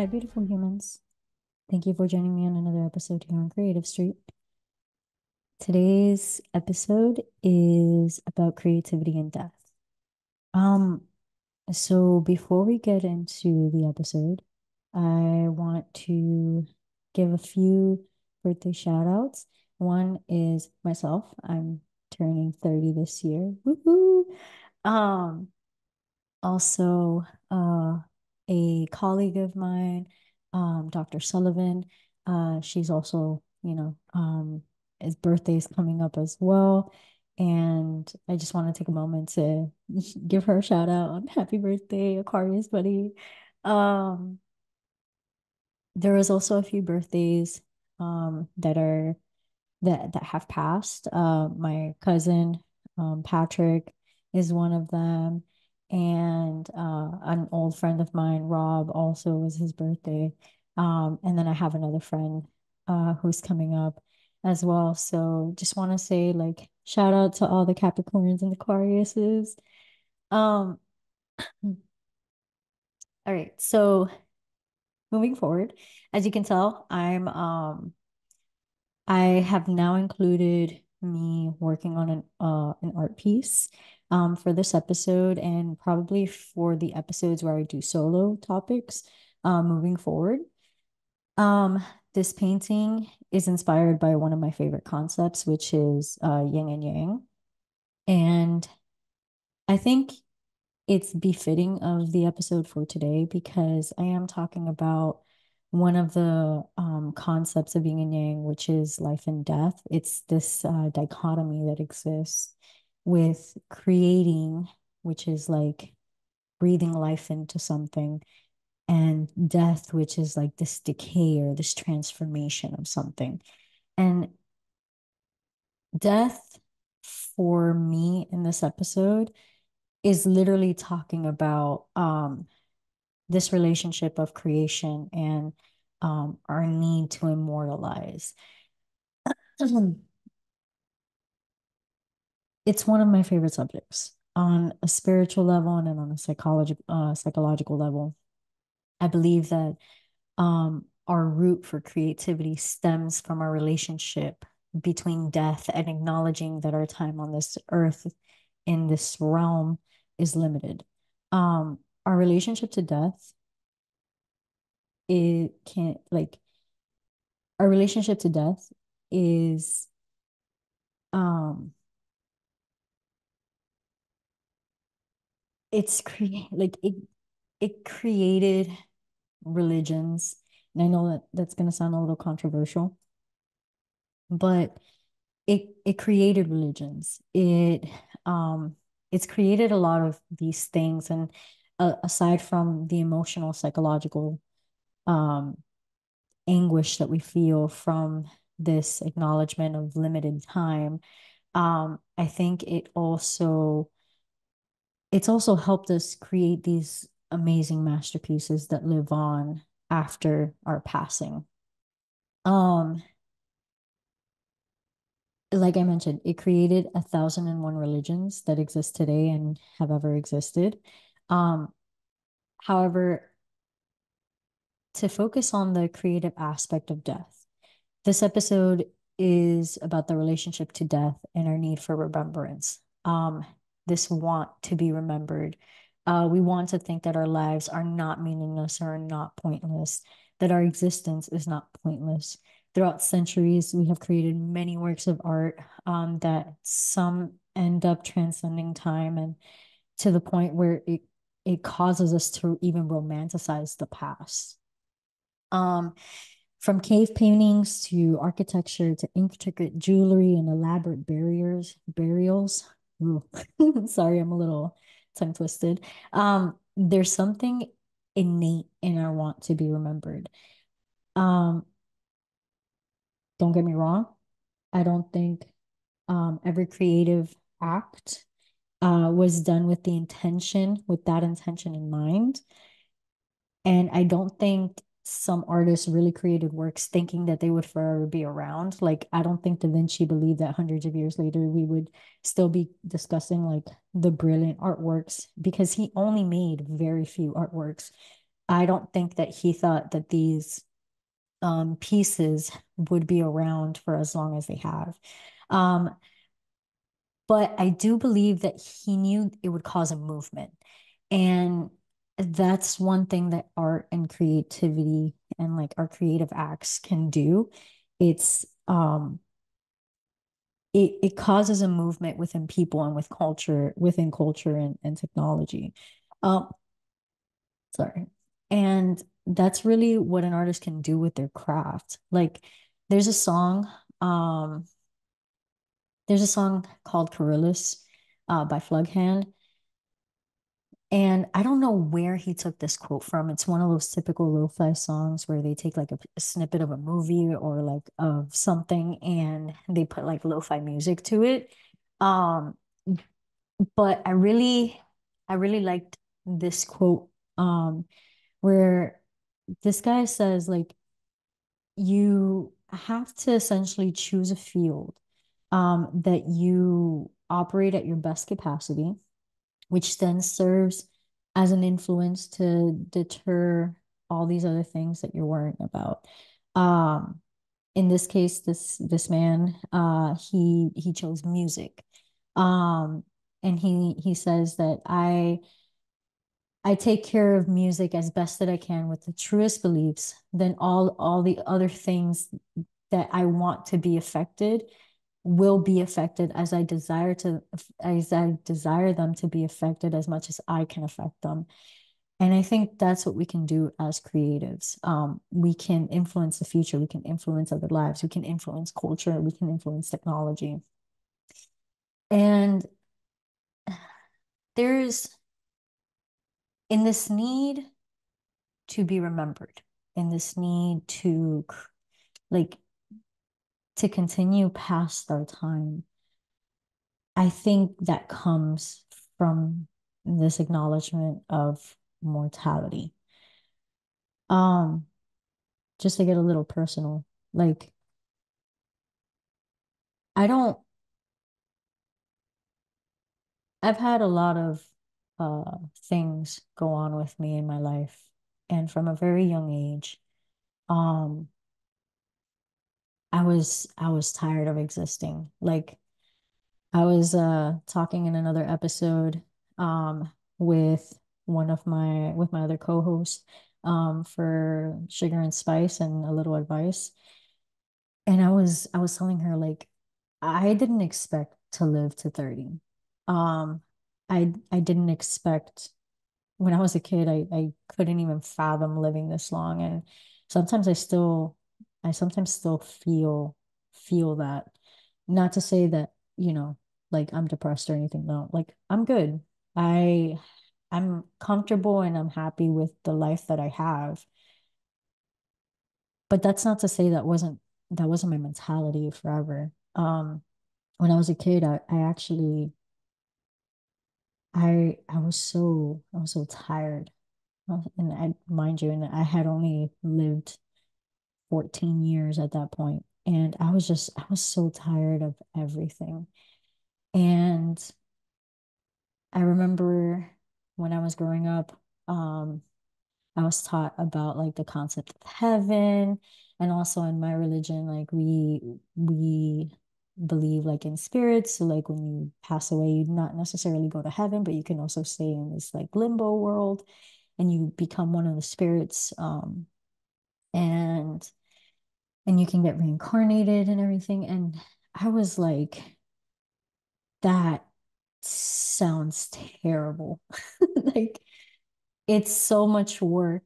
Hi, beautiful humans. Thank you for joining me on another episode here on Creative Street. Today's episode is about creativity and death. Um, so before we get into the episode, I want to give a few birthday shout outs. One is myself. I'm turning 30 this year. Woohoo! Um, also, uh, a colleague of mine, um, Dr. Sullivan. Uh, she's also, you know, um, his birthday is coming up as well. And I just want to take a moment to give her a shout out on happy birthday, Aquarius buddy. Um, also a few birthdays um, that are that that have passed. Uh, my cousin um, Patrick is one of them and uh, an old friend of mine, Rob, also was his birthday. Um, and then I have another friend uh, who's coming up as well. So just want to say like shout out to all the Capricorns and Aquariuses. Um, all right, so moving forward, as you can tell, I'm um I have now included me working on an uh an art piece um, for this episode and probably for the episodes where I do solo topics um, moving forward. Um, this painting is inspired by one of my favorite concepts, which is uh, yin and yang. And I think it's befitting of the episode for today because I am talking about one of the um, concepts of yin and yang, which is life and death. It's this uh, dichotomy that exists with creating, which is like breathing life into something, and death, which is like this decay or this transformation of something. And death for me in this episode is literally talking about um, this relationship of creation and um, our need to immortalize. it's one of my favorite subjects on a spiritual level and on a psychological uh, psychological level. I believe that um, our root for creativity stems from our relationship between death and acknowledging that our time on this earth in this realm is limited. Um, our relationship to death it can't like our relationship to death is um it's create like it it created religions and i know that that's going to sound a little controversial but it it created religions. It um it's created a lot of these things and uh, aside from the emotional psychological um anguish that we feel from this acknowledgement of limited time um i think it also it's also helped us create these amazing masterpieces that live on after our passing. Um, like I mentioned, it created a thousand and one religions that exist today and have ever existed. Um, however, to focus on the creative aspect of death, this episode is about the relationship to death and our need for remembrance. Um, this want to be remembered. Uh, we want to think that our lives are not meaningless or not pointless, that our existence is not pointless. Throughout centuries, we have created many works of art um, that some end up transcending time and to the point where it it causes us to even romanticize the past. Um, from cave paintings to architecture to intricate jewelry and elaborate barriers, burials, sorry, I'm a little tongue twisted. Um, there's something innate in our want to be remembered. Um, don't get me wrong. I don't think um, every creative act uh, was done with the intention, with that intention in mind. And I don't think some artists really created works thinking that they would forever be around. Like, I don't think Da Vinci believed that hundreds of years later we would still be discussing like the brilliant artworks because he only made very few artworks. I don't think that he thought that these um, pieces would be around for as long as they have. Um, but I do believe that he knew it would cause a movement. And that's one thing that art and creativity and like our creative acts can do. It's um it it causes a movement within people and with culture within culture and, and technology. Um sorry. And that's really what an artist can do with their craft. Like there's a song, um, there's a song called Carillus uh, by Plughand. And I don't know where he took this quote from. It's one of those typical lo-fi songs where they take like a, a snippet of a movie or like of something and they put like lo-fi music to it. Um, but I really, I really liked this quote um, where this guy says like you have to essentially choose a field um, that you operate at your best capacity, which then serves as an influence to deter all these other things that you're worrying about. Um, in this case, this this man, uh, he he chose music. Um, and he he says that I I take care of music as best that I can with the truest beliefs, then all all the other things that I want to be affected will be affected as I desire to as I desire them to be affected as much as I can affect them. And I think that's what we can do as creatives. Um, we can influence the future, we can influence other lives, we can influence culture, we can influence technology. And there's in this need to be remembered, in this need to like to continue past our time, I think that comes from this acknowledgement of mortality. Um, just to get a little personal, like I don't I've had a lot of uh, things go on with me in my life. And from a very young age, um, I was I was tired of existing. Like I was uh talking in another episode um with one of my with my other co-hosts um for Sugar and Spice and a little advice. And I was I was telling her like I didn't expect to live to 30. Um I I didn't expect when I was a kid, I, I couldn't even fathom living this long. And sometimes I still I sometimes still feel feel that. Not to say that, you know, like I'm depressed or anything. No, like I'm good. I I'm comfortable and I'm happy with the life that I have. But that's not to say that wasn't that wasn't my mentality forever. Um, when I was a kid, I, I actually I I was so I was so tired. Uh, and I mind you, and I had only lived 14 years at that. And I was just I was so tired of everything. And I remember when I was growing up, um, I was taught about like the concept of heaven and also in my religion, like we we believe like in spirits. So like when you pass away, you not necessarily go to heaven, but you can also stay in this like limbo world and you become one of the spirits. Um, and and you can get reincarnated and everything. And I was like, that sounds terrible. like it's so much work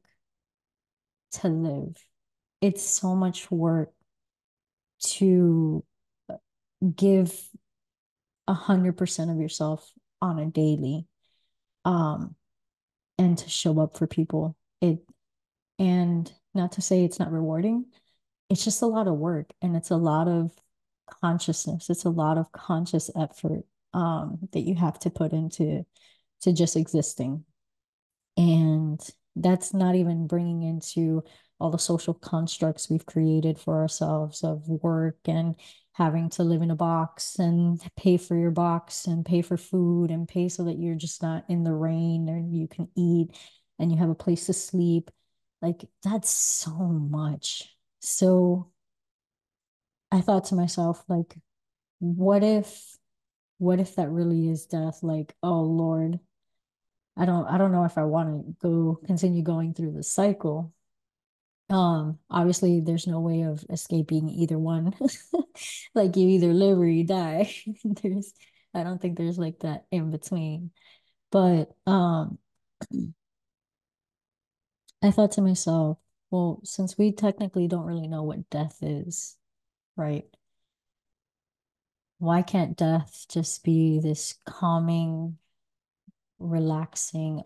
to live. It's so much work to give a hundred percent of yourself on a daily um and to show up for people it and not to say it's not rewarding it's just a lot of work and it's a lot of consciousness. It's a lot of conscious effort um that you have to put into to just existing. And that's not even bringing into all the social constructs we've created for ourselves of work and having to live in a box and pay for your box and pay for food and pay so that you're just not in the rain and you can eat and you have a place to sleep. Like that's so much. So I thought to myself, like, what if, what if that really is death? Like, oh Lord, I don't, I don't know if I want to go continue going through the cycle. Um, obviously there's no way of escaping either one. Like you either live or you die. There's, I don't think there's like that in between. But um, I thought to myself, well, since we technically don't really know what death is, right? Why can't death just be this calming, relaxing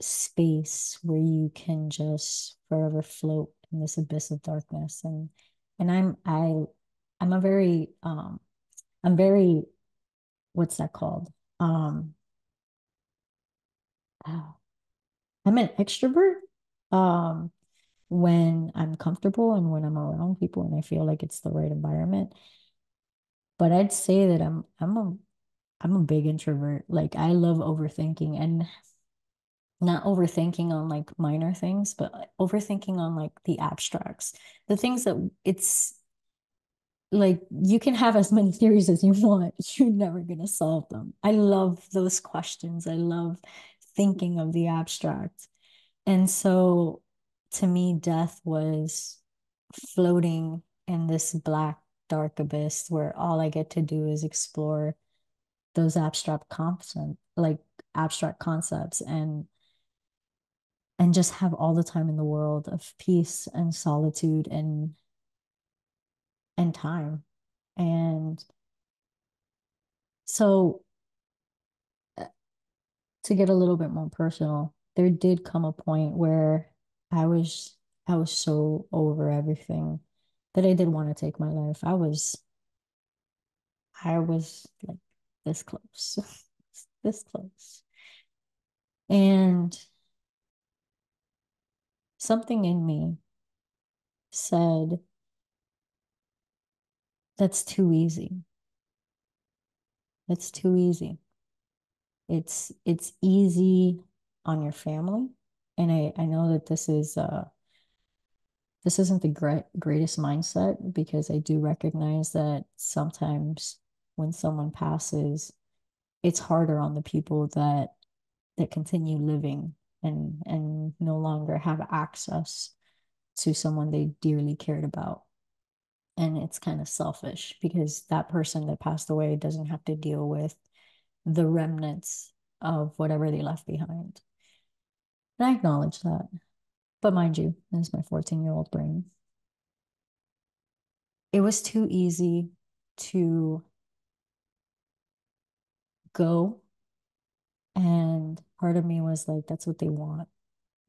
space where you can just forever float in this abyss of darkness? And and I'm I I'm a very um I'm very what's that called? Um I'm an extrovert. Um when I'm comfortable and when I'm around people and I feel like it's the right environment. But I'd say that I'm I'm a I'm a big introvert. Like I love overthinking and not overthinking on like minor things, but overthinking on like the abstracts, the things that it's like you can have as many theories as you want, you're never gonna solve them. I love those questions. I love thinking of the abstract. And so to me, death was floating in this black, dark abyss where all I get to do is explore those abstract concepts, like abstract concepts and and just have all the time in the world of peace and solitude and and time. And so uh, to get a little bit more personal, there did come a point where I was I was so over everything that I did want to take my life. I was I was like this close. this close. And something in me said that's too easy. That's too easy. It's it's easy on your family. And I, I know that this is uh this isn't the great greatest mindset because I do recognize that sometimes when someone passes, it's harder on the people that that continue living and and no longer have access to someone they dearly cared about. And it's kind of selfish because that person that passed away doesn't have to deal with the remnants of whatever they left behind. And I acknowledge that. But mind you, this is my 14 year old brain. It was too easy to go. And part of me was like, that's what they want.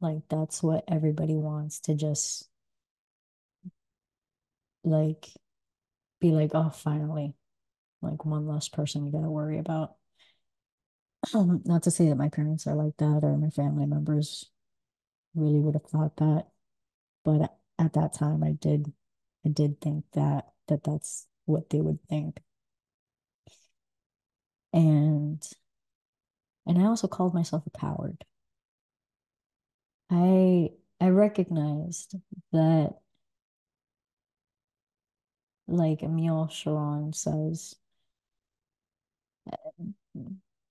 Like, that's what everybody wants to just like be like, oh, finally, like one less person you got to worry about. Um, not to say that my parents are like that or my family members really would have thought that, but at that time I did I did think that that that's what they would think. And and I also called myself a coward. I I recognized that like Emil Cioran says,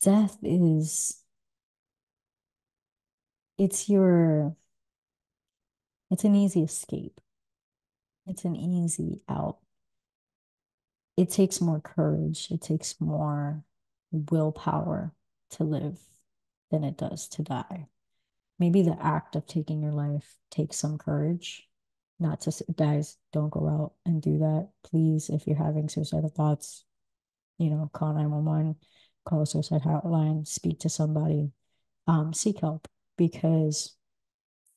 death is it's your it's an easy escape. It's an easy out. It takes more courage. It takes more willpower to live than it does to die. Maybe the act of taking your life takes some courage. Not to guys, don't go out and do that. Please, if you're having suicidal thoughts, you know, call 911, call a suicide hotline, speak to somebody, um, seek help because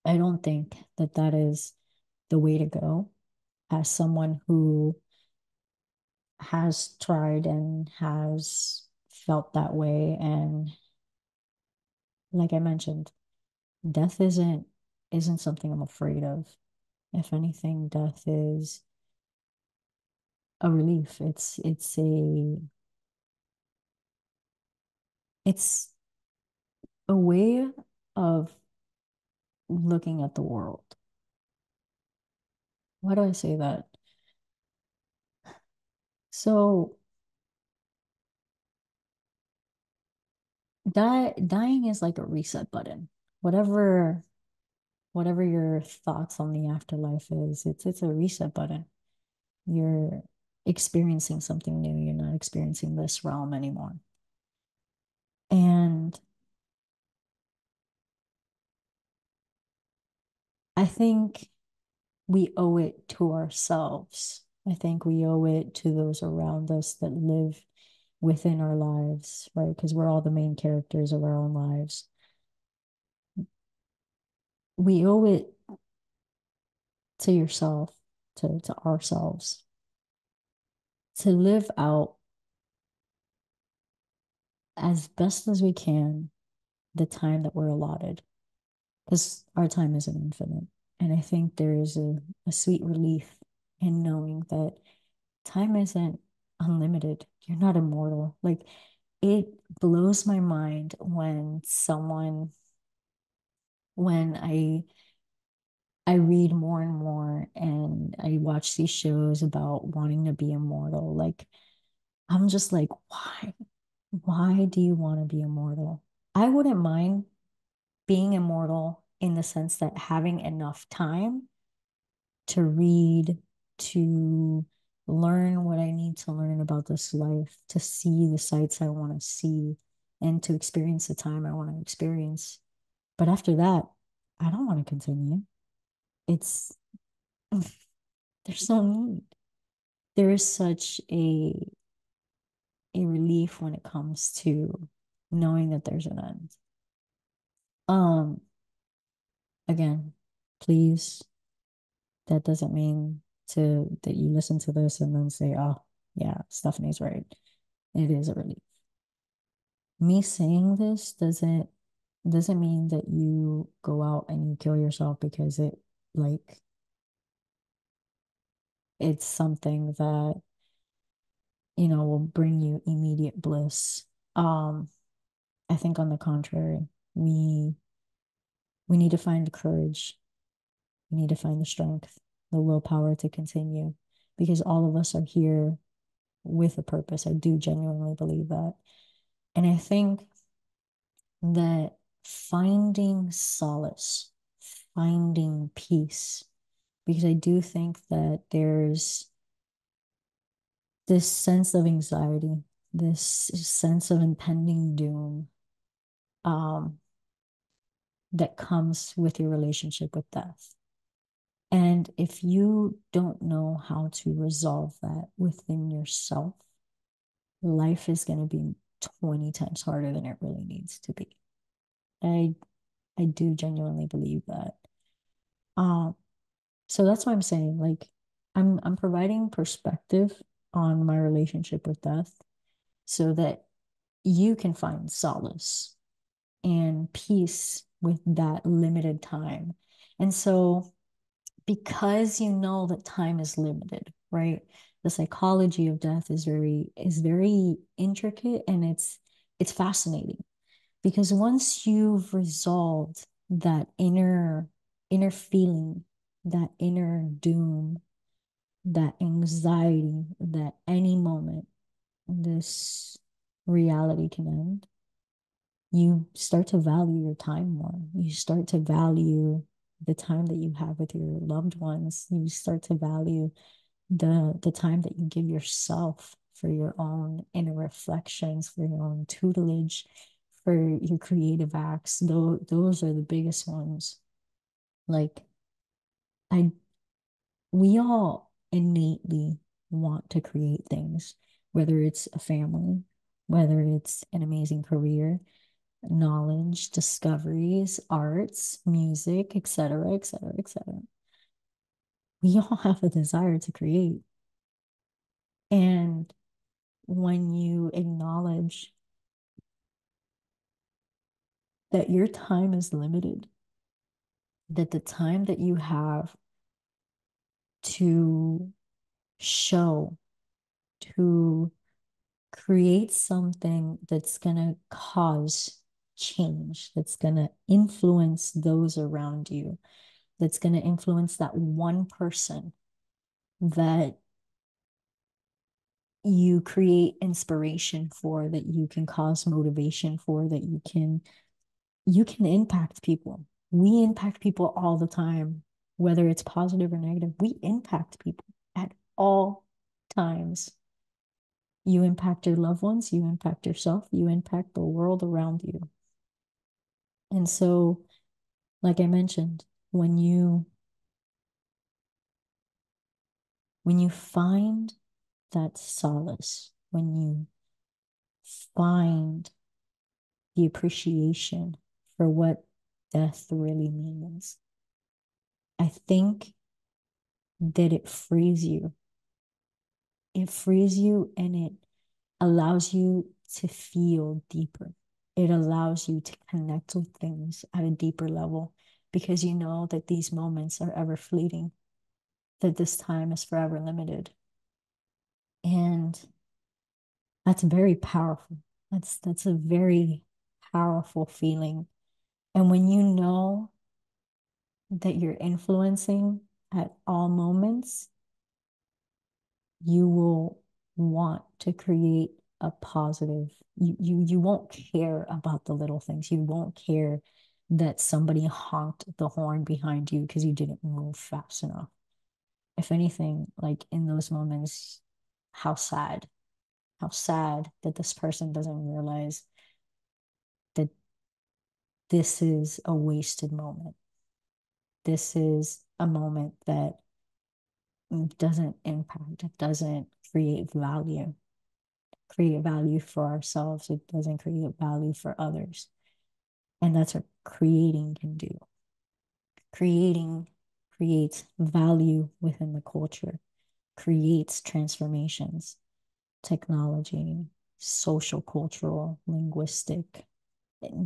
I don't think that that is the way to go as someone who has tried and has felt that way. And like I mentioned death isn't isn't something I'm afraid of. If anything death is a relief. It's it's a it's a way of looking at the world. Why do I say that? So die, dying is like a reset button. Whatever whatever your thoughts on the afterlife is, it's it's a reset button. You're experiencing something new. You're not experiencing this realm anymore. And I think we owe it to ourselves. I think we owe it to those around us that live within our lives, right? Because we're all the main characters of our own lives. We owe it to yourself, to, to ourselves, to live out as best as we can the time that we're allotted because our time isn't infinite. And I think there is a, a sweet relief in knowing that time isn't unlimited. You're not immortal. Like it blows my mind when someone, when I, I read more and more and I watch these shows about wanting to be immortal. Like, I'm just like, why? Why do you want to be immortal? I wouldn't mind being immortal in the sense that having enough time to read, to learn what I need to learn about this life, to see the sights I want to see, and to experience the time I want to experience. But after that, I don't want to continue. It's there's no need. There is such a a relief when it comes to knowing that there's an end. Um again, please that doesn't mean to that you listen to this and then say, oh, yeah, Stephanie's right. It is a relief. Me saying this doesn't doesn't mean that you go out and you kill yourself because it like it's something that you know will bring you immediate bliss. Um I think on the contrary, we we need to find courage. We need to find the strength the willpower to continue because all of us are here with a purpose. I do genuinely believe that. And I think that finding solace, finding peace, because I do think that there's this sense of anxiety, this sense of impending doom um, that comes with your relationship with death. And if you don't know how to resolve that within yourself, life is going to be 20 times harder than it really needs to be. I I do genuinely believe that. Um so that's why I'm saying like I'm I'm providing perspective on my relationship with death so that you can find solace and peace with that limited time. And so because you know that time is limited, right? The psychology of death is very is very intricate and it's it's fascinating because once you've resolved that inner inner feeling, that inner doom, that anxiety that any moment this reality can end, you start to value your time more. You start to value the time that you have with your loved ones. You start to value the the time that you give yourself for your own inner reflections for your own tutelage for your creative acts. Those, those are the biggest ones. Like i we all innately want to create things whether it's a family whether it's an amazing career knowledge, discoveries, arts, music, etc., etc., etc. We all have a desire to create. And when you acknowledge that your time is limited, that the time that you have to show, to create something that's going to cause change, that's going to influence those around you, that's going to influence that one person that you create inspiration for, that you can cause motivation for, that you can you can impact people. We impact people all the time, whether it's positive or negative. We impact people at all times. You impact your loved ones, you impact yourself, you impact the world around you. And so, like I mentioned, when you when you find that solace, when you find the appreciation for what death really means, I think that it frees you. It frees you and it allows you to feel deeper. It allows you to connect with things at a deeper level because you know that these moments are ever fleeting, that this time is forever limited. And that's very powerful. That's that's a very powerful feeling. And when you know that you're influencing at all moments, you will want to create a positive. You you you won't care about the little things. You won't care that somebody honked the horn behind you because you didn't move fast enough. If anything, like in those moments, how sad, how sad that this person doesn't realize that this is a wasted moment. This is a moment that doesn't impact, it doesn't create value, create value for ourselves. It doesn't create value for others. And that's what creating can do. Creating creates value within the culture, creates transformations, technology, social, cultural, linguistic,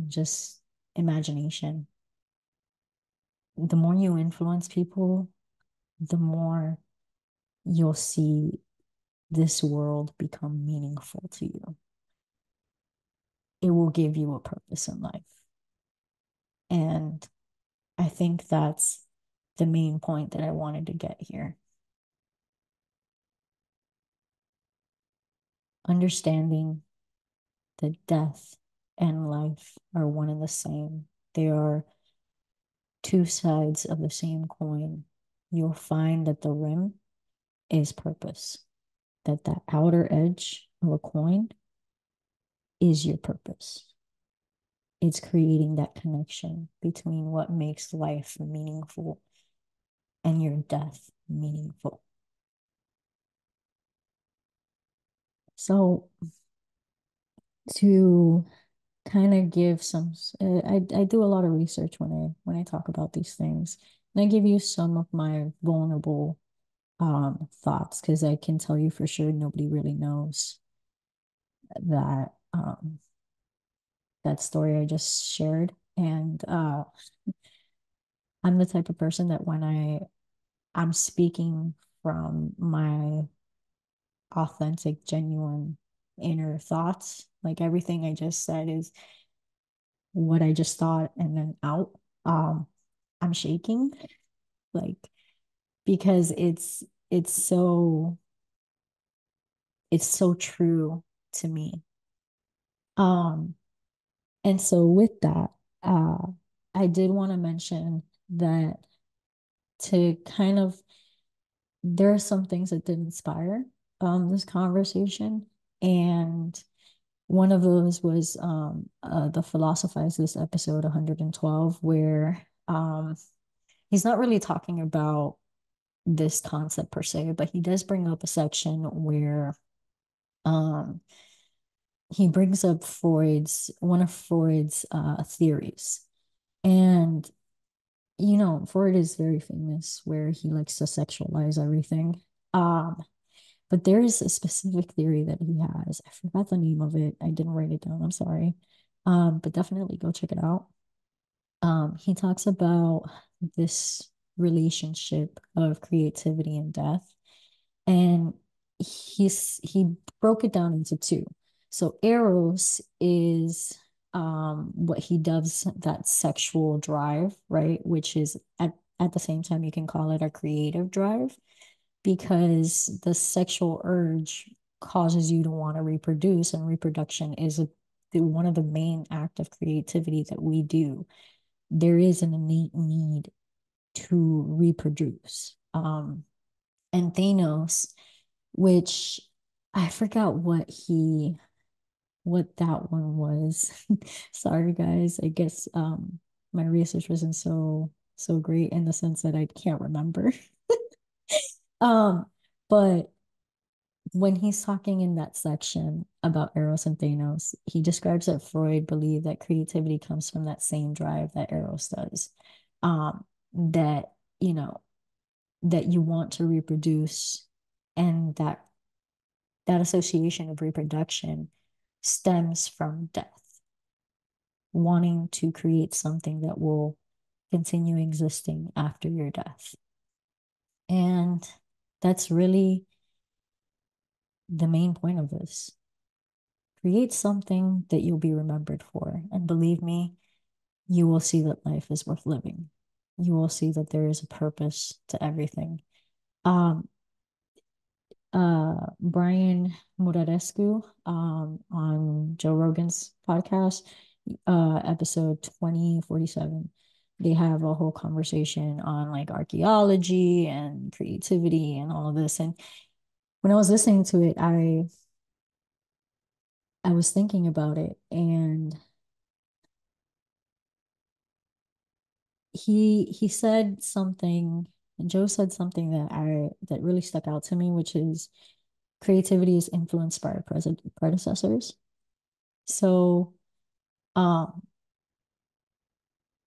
just imagination. The more you influence people, the more you'll see this world become meaningful to you. It will give you a purpose in life. And I think that's the main point that I wanted to get here. Understanding that death and life are one and the same. They are two sides of the same coin. You'll find that the rim is purpose, that that outer edge of a coin is your purpose. It's creating that connection between what makes life meaningful and your death meaningful. So, to kind of give some, I, I do a lot of research when I when I talk about these things, and I give you some of my vulnerable um, thoughts because I can tell you for sure nobody really knows that um, that story I just shared. And uh, I'm the type of person that when I I'm speaking from my authentic, genuine inner thoughts, like everything I just said is what I just thought and then out. Um, I'm shaking, like because it's it's so it's so true to me. Um, and so with that, uh, I did want to mention that to kind of there are some things that did inspire um, this conversation. And one of those was um, uh, the Philosophize This episode 112, where um, he's not really talking about this concept per se, but he does bring up a section where um, he brings up Freud's one of Freud's uh, theories. And you know, Freud is very famous where he likes to sexualize everything. Um, but there is a specific theory that he has. I forgot the name of it. I didn't write it down. I'm sorry. Um, but definitely go check it out. Um, he talks about this relationship of creativity and death. And he's he broke it down into two. So eros is um what he does that sexual drive, right? Which is at at the same time you can call it a creative drive because the sexual urge causes you to want to reproduce and reproduction is a, one of the main act of creativity that we do. There is an innate need to reproduce. Um, and Thanos, which I forgot what he what that one was. Sorry guys. I guess um my research wasn't so so great in the sense that I can't remember. um, but when he's talking in that section about Eros and Thanos, he describes that Freud believed that creativity comes from that same drive that Eros does. Um, that, you know, that you want to reproduce and that that association of reproduction stems from death wanting to create something that will continue existing after your death and that's really the main point of this. Create something that you'll be remembered for. And believe me you will see that life is worth living. You will see that there is a purpose to everything. Um, uh, Brian Muraresku um, on Joe Rogan's podcast, uh, episode 2047, they have a whole conversation on like archaeology and creativity and all of this. And when I was listening to it, I I was thinking about it and he he said something and Joe said something that I that really stuck out to me, which is creativity is influenced by our present predecessors. So um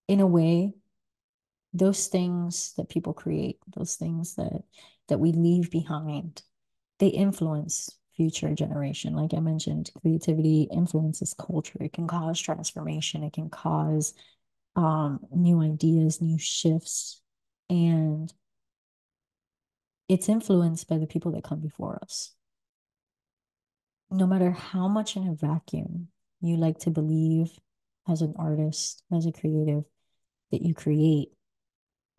in a way, those things that people create, those things that that we leave behind, they influence future generation. Like I mentioned, creativity influences culture. It can cause transformation. It can cause um, new ideas, new shifts, and it's influenced by the people that come before us. No matter how much in a vacuum you like to believe as an artist, as a creative, that you create,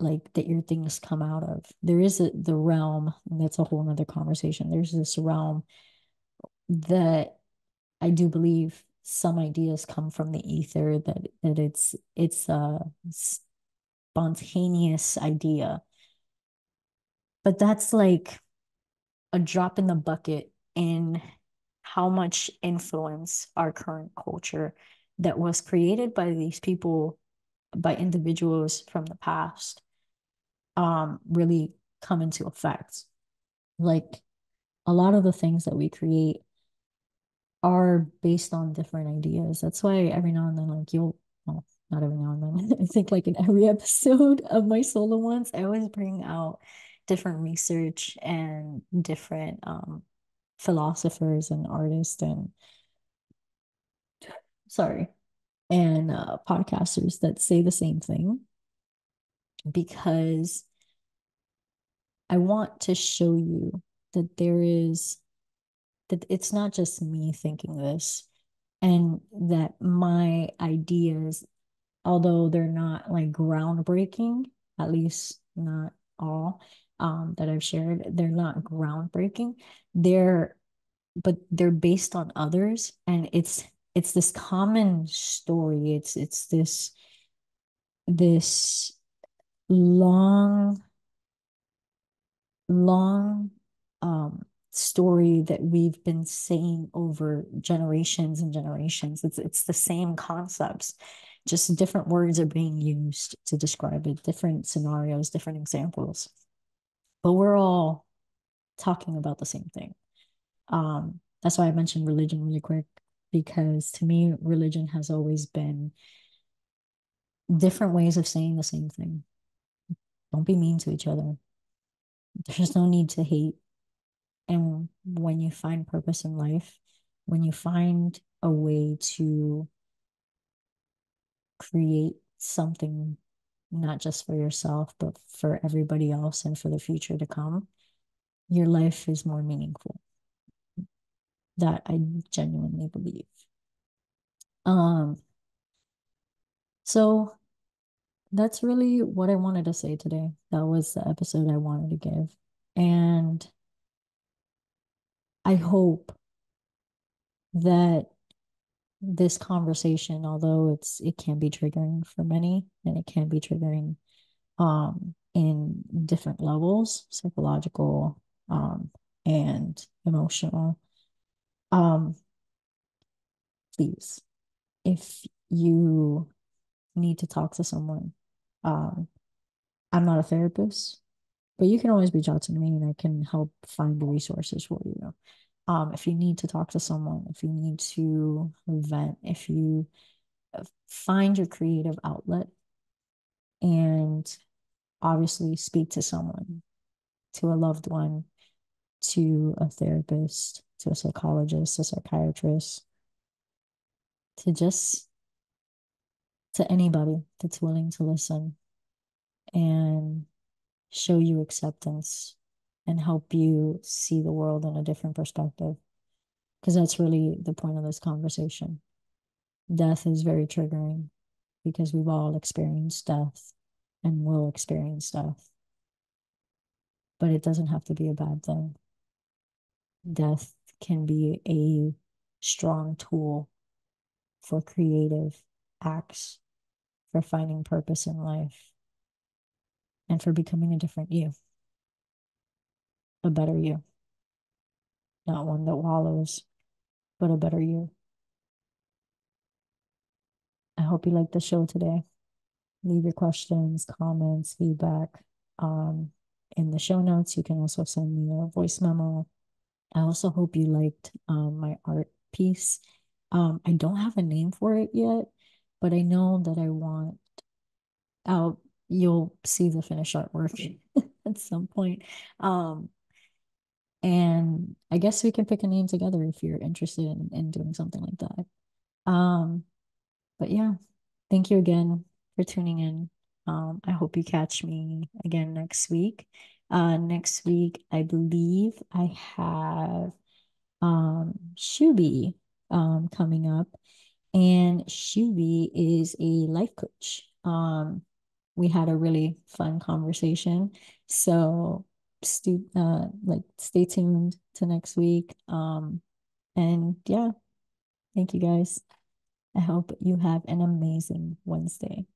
like that your things come out of. There is a, the realm, and that's a whole nother conversation. There's this realm that I do believe some ideas come from the ether that that it's it's a spontaneous idea but that's like a drop in the bucket in how much influence our current culture that was created by these people by individuals from the past um really come into effect like a lot of the things that we create are based on different ideas. That's why every now and then, like you'll, well, not every now and then, I think like in every episode of my solo ones, I always bring out different research and different um, philosophers and artists and sorry, and uh, podcasters that say the same thing because I want to show you that there is that it's not just me thinking this and that my ideas although they're not like groundbreaking at least not all um, that I've shared they're not groundbreaking. They're but they're based on others and it's it's this common story it's it's this this long long um story that we've been saying over generations and generations. It's it's the same concepts, just different words are being used to describe it, different scenarios, different examples. But we're all talking about the same thing. Um, that's why I mentioned religion really quick, because to me, religion has always been different ways of saying the same thing. Don't be mean to each other. There's no need to hate and when you find purpose in life, when you find a way to create something not just for yourself, but for everybody else and for the future to come, your life is more meaningful. That I genuinely believe. Um, So that's really what I wanted to say today. That was the episode I wanted to give. And I hope that this conversation, although it's it can be triggering for many and it can be triggering um in different levels, psychological um and emotional. Um please, if you need to talk to someone, um I'm not a therapist, but you can always reach out to me and I can help find the resources for you. Um, if you need to talk to someone, if you need to vent, if you find your creative outlet and obviously speak to someone, to a loved one, to a therapist, to a psychologist, a psychiatrist, to just to anybody that's willing to listen and show you acceptance and help you see the world in a different perspective. Because that's really the point of this conversation. Death is very triggering because we've all experienced death and will experience death. But it doesn't have to be a bad thing. Death can be a strong tool for creative acts, for finding purpose in life, and for becoming a different you, a better you. Not one that wallows, but a better you. I hope you liked the show today. Leave your questions, comments, feedback um, in the show notes. You can also send me a voice memo. I also hope you liked um, my art piece. Um, I don't have a name for it yet, but I know that I want out. You'll see the finished artwork at some point. Um, and I guess we can pick a name together if you're interested in, in doing something like that. Um, but yeah, thank you again for tuning in. Um, I hope you catch me again next week. Uh, next week, I believe I have um Shubi um coming up, and Shubi is a life coach. Um, we had a really fun conversation, so stu uh like stay tuned to next week. Um, and yeah, thank you guys. I hope you have an amazing Wednesday.